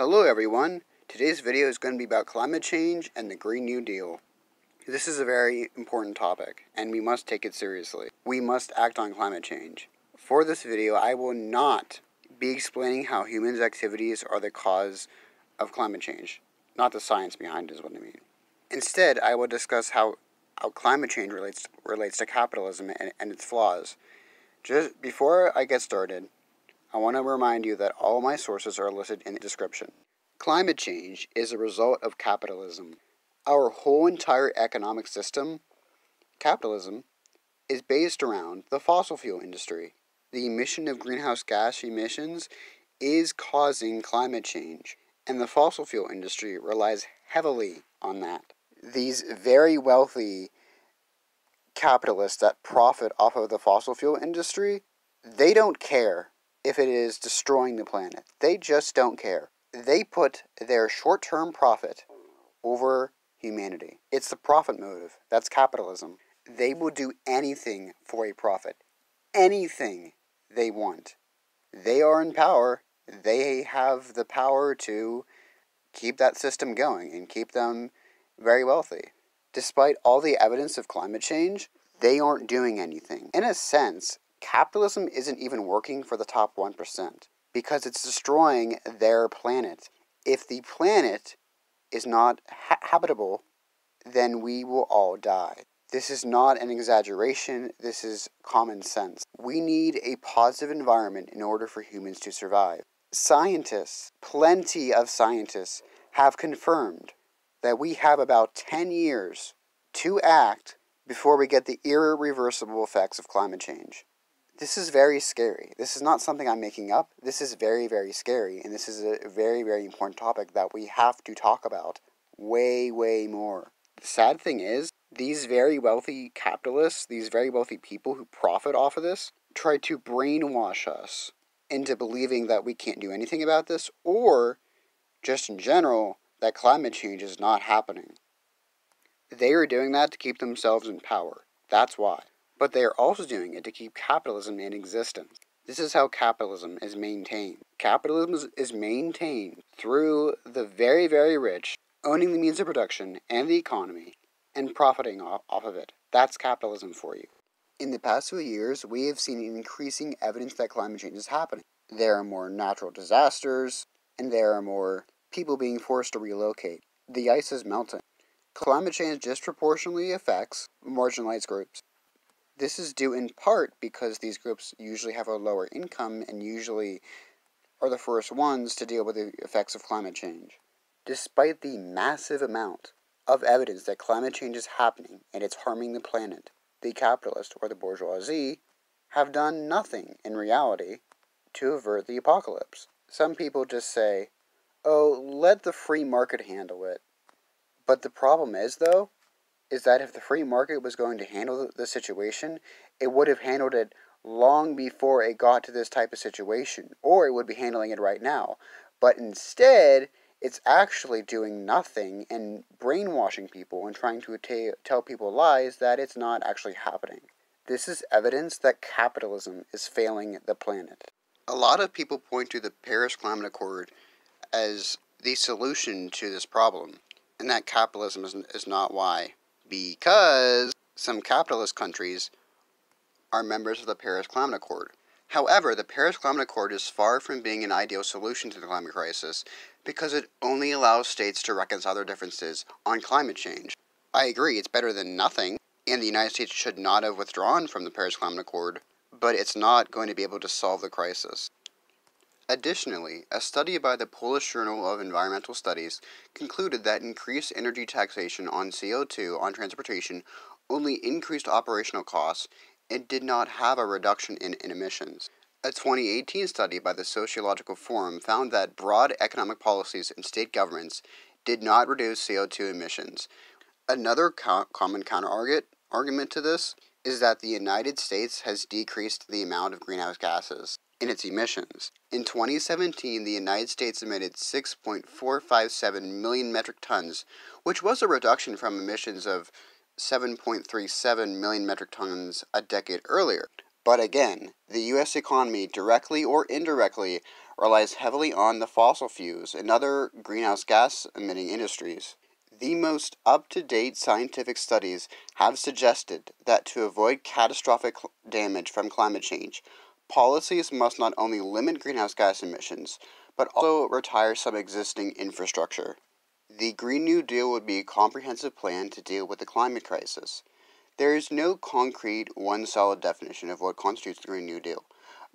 Hello everyone. Today's video is going to be about climate change and the Green New Deal. This is a very important topic and we must take it seriously. We must act on climate change. For this video, I will not be explaining how humans' activities are the cause of climate change, not the science behind it is what I mean. Instead, I will discuss how, how climate change relates relates to capitalism and, and its flaws. Just before I get started, I want to remind you that all my sources are listed in the description. Climate change is a result of capitalism. Our whole entire economic system, capitalism, is based around the fossil fuel industry. The emission of greenhouse gas emissions is causing climate change, and the fossil fuel industry relies heavily on that. These very wealthy capitalists that profit off of the fossil fuel industry, they don't care if it is destroying the planet. They just don't care. They put their short term profit over humanity. It's the profit motive. That's capitalism. They will do anything for a profit. Anything they want. They are in power. They have the power to keep that system going and keep them very wealthy. Despite all the evidence of climate change, they aren't doing anything. In a sense, capitalism isn't even working for the top 1% because it's destroying their planet. If the planet is not ha- habitable, then we will all die. This is not an exaggeration, this is common sense. We need a positive environment in order for humans to survive. Scientists, plenty of scientists, have confirmed that we have about 10 years to act before we get the irreversible effects of climate change. This is very scary. This is not something I'm making up. This is very, very scary, and this is a very, very important topic that we have to talk about way, way more. The sad thing is, these very wealthy capitalists, these very wealthy people who profit off of this, try to brainwash us into believing that we can't do anything about this, or just in general, that climate change is not happening. They are doing that to keep themselves in power. That's why but they are also doing it to keep capitalism in existence. This is how capitalism is maintained. Capitalism is maintained through the very, very rich owning the means of production and the economy and profiting off, of it. That's capitalism for you. In the past few years, we have seen increasing evidence that climate change is happening. There are more natural disasters, and there are more people being forced to relocate. The ice is melting. Climate change disproportionately affects marginalized groups. This is due in part because these groups usually have a lower income and usually are the first ones to deal with the effects of climate change. Despite the massive amount of evidence that climate change is happening and it's harming the planet, the capitalists or the bourgeoisie have done nothing in reality to avert the apocalypse. Some people just say, oh, let the free market handle it. But the problem is, though, is that if the free market was going to handle the situation, it would have handled it long before it got to this type of situation, or it would be handling it right now. But instead, it's actually doing nothing and brainwashing people and trying to t- tell people lies that it's not actually happening. This is evidence that capitalism is failing the planet. A lot of people point to the Paris Climate Accord as the solution to this problem, and that capitalism is, is not why because some capitalist countries are members of the Paris Climate Accord. However, the Paris Climate Accord is far from being an ideal solution to the climate crisis because it only allows states to reconcile their differences on climate change. I agree, it's better than nothing, and the United States should not have withdrawn from the Paris Climate Accord, but it's not going to be able to solve the crisis. Additionally, a study by the Polish Journal of Environmental Studies concluded that increased energy taxation on CO2 on transportation only increased operational costs and did not have a reduction in, in emissions. A 2018 study by the Sociological Forum found that broad economic policies in state governments did not reduce CO2 emissions. Another co- common counter argument to this is that the United States has decreased the amount of greenhouse gases in its emissions. In 2017, the United States emitted 6.457 million metric tons, which was a reduction from emissions of 7.37 million metric tons a decade earlier. But again, the U.S. economy directly or indirectly relies heavily on the fossil fuels and other greenhouse gas emitting industries. The most up to date scientific studies have suggested that to avoid catastrophic damage from climate change, policies must not only limit greenhouse gas emissions, but also retire some existing infrastructure. The Green New Deal would be a comprehensive plan to deal with the climate crisis. There is no concrete, one solid definition of what constitutes the Green New Deal,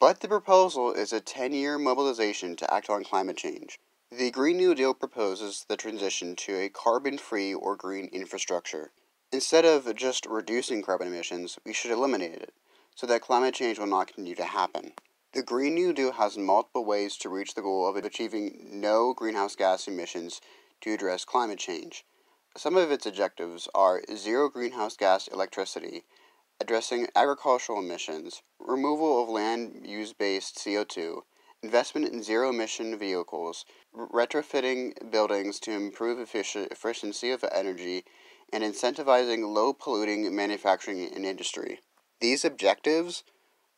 but the proposal is a 10 year mobilization to act on climate change. The Green New Deal proposes the transition to a carbon free or green infrastructure. Instead of just reducing carbon emissions, we should eliminate it so that climate change will not continue to happen. The Green New Deal has multiple ways to reach the goal of achieving no greenhouse gas emissions to address climate change. Some of its objectives are zero greenhouse gas electricity, addressing agricultural emissions, removal of land use based CO2, investment in zero emission vehicles, retrofitting buildings to improve efficiency of energy, and incentivizing low polluting manufacturing and industry. These objectives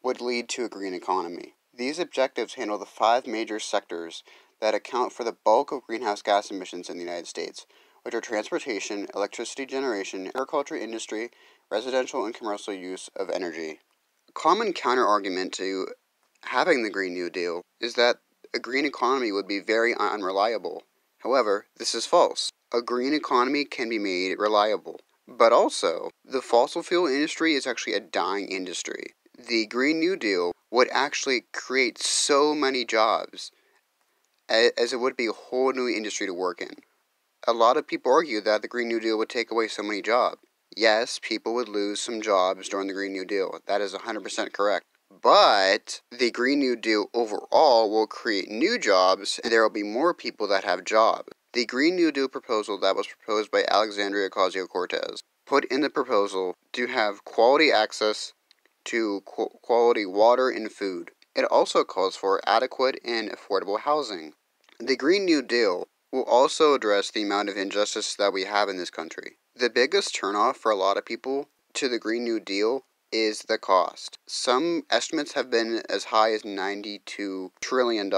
would lead to a green economy. These objectives handle the five major sectors that account for the bulk of greenhouse gas emissions in the United States, which are transportation, electricity generation, agriculture industry, residential and commercial use of energy. A common counterargument to having the Green New Deal is that a green economy would be very unreliable. However, this is false. A green economy can be made reliable. But also, the fossil fuel industry is actually a dying industry. The Green New Deal would actually create so many jobs as it would be a whole new industry to work in. A lot of people argue that the Green New Deal would take away so many jobs. Yes, people would lose some jobs during the Green New Deal. That is 100% correct. But the Green New Deal overall will create new jobs, and there will be more people that have jobs. The Green New Deal proposal that was proposed by Alexandria Ocasio Cortez put in the proposal to have quality access to qu- quality water and food. It also calls for adequate and affordable housing. The Green New Deal will also address the amount of injustice that we have in this country. The biggest turnoff for a lot of people to the Green New Deal is the cost. Some estimates have been as high as $92 trillion.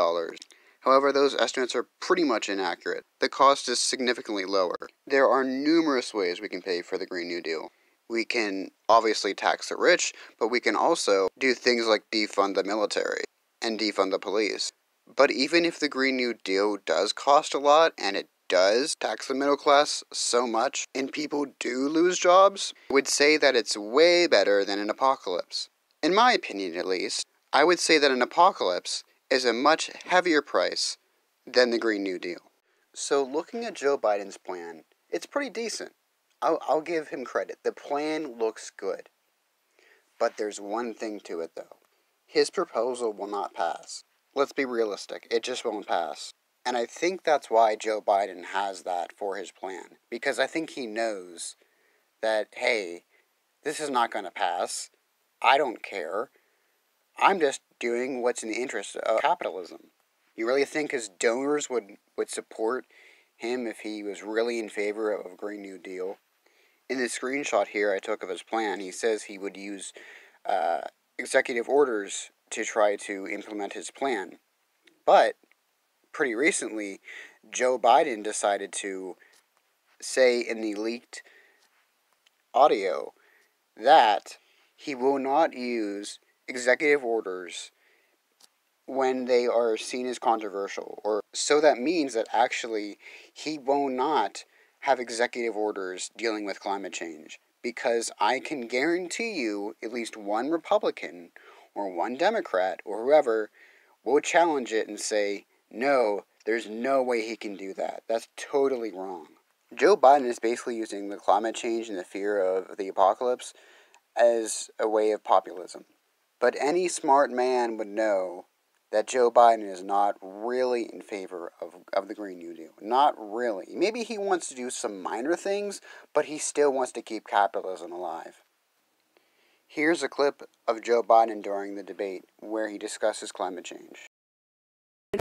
However, those estimates are pretty much inaccurate. The cost is significantly lower. There are numerous ways we can pay for the Green New Deal. We can obviously tax the rich, but we can also do things like defund the military and defund the police. But even if the Green New Deal does cost a lot, and it does tax the middle class so much, and people do lose jobs, I would say that it's way better than an apocalypse. In my opinion, at least, I would say that an apocalypse is a much heavier price than the Green New Deal. So, looking at Joe Biden's plan, it's pretty decent. I'll, I'll give him credit. The plan looks good. But there's one thing to it, though his proposal will not pass. Let's be realistic, it just won't pass. And I think that's why Joe Biden has that for his plan. Because I think he knows that, hey, this is not going to pass. I don't care. I'm just doing what's in the interest of capitalism. You really think his donors would, would support him if he was really in favor of a Green New Deal? In the screenshot here I took of his plan, he says he would use uh, executive orders to try to implement his plan. But pretty recently, Joe Biden decided to say in the leaked audio that he will not use executive orders when they are seen as controversial or so that means that actually he will not have executive orders dealing with climate change because I can guarantee you at least one Republican or one Democrat or whoever will challenge it and say, no, there's no way he can do that. That's totally wrong. Joe Biden is basically using the climate change and the fear of the apocalypse as a way of populism. But any smart man would know that Joe Biden is not really in favor of, of the Green New Deal. Not really. Maybe he wants to do some minor things, but he still wants to keep capitalism alive. Here's a clip of Joe Biden during the debate where he discusses climate change.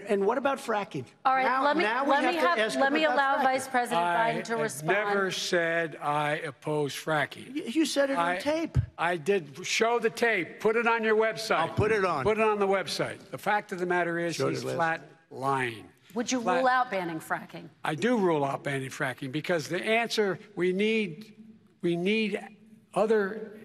And what about fracking? All right, Now- let me, now let me to have, let me allow fracking. Vice President I Biden to have respond. never said I oppose fracking. You- You said it on tape. I did show the tape. Put it on your website. I'll put it on. Put it on the website. The fact of the matter is, Showed he's flat lying. Would you Flat- rule out banning fracking? I do rule out banning fracking because the answer we need we need other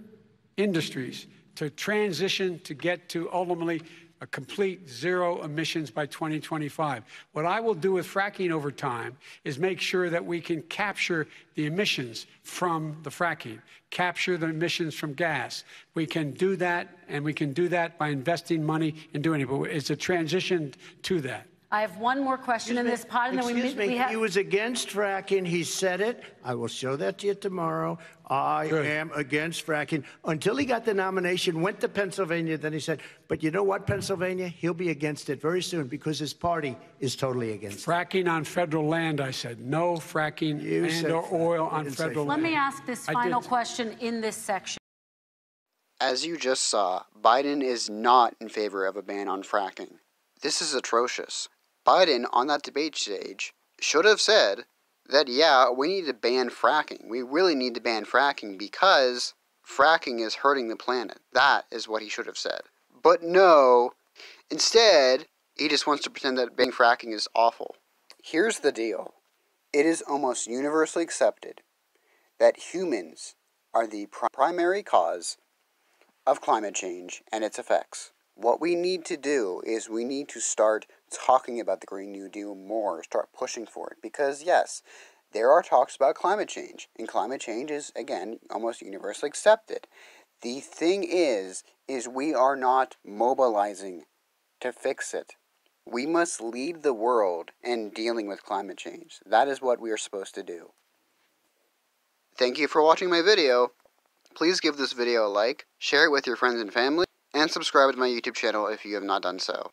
industries to transition to get to ultimately a complete zero emissions by 2025. What I will do with fracking over time is make sure that we can capture the emissions from the fracking, capture the emissions from gas. We can do that, and we can do that by investing money in doing it. But it's a transition to that. I have one more question in this pod, and then we, Excuse we me, have. he was against fracking. He said it. I will show that to you tomorrow. I Good. am against fracking. Until he got the nomination, went to Pennsylvania, then he said, but you know what, Pennsylvania? He'll be against it very soon because his party is totally against it. Fracking on federal land, I said. No fracking You and said or fracking. oil on federal fracking. Let me ask this final question in this section. As you just saw, Biden is not in favor of a ban on fracking. This is atrocious. Biden, on that debate stage, should have said that, yeah, we need to ban fracking. We really need to ban fracking because fracking is hurting the planet. That is what he should have said. But no, instead, he just wants to pretend that banning fracking is awful. Here's the deal it is almost universally accepted that humans are the pri- primary cause of climate change and its effects. What we need to do is we need to start talking about the Green New Deal more, start pushing for it. Because, yes, there are talks about climate change, and climate change is, again, almost universally accepted. The thing is, is we are not mobilizing to fix it. We must lead the world in dealing with climate change. That is what we are supposed to do. Thank you for watching my video. Please give this video a like, share it with your friends and family, and subscribe to my YouTube channel if you have not done so.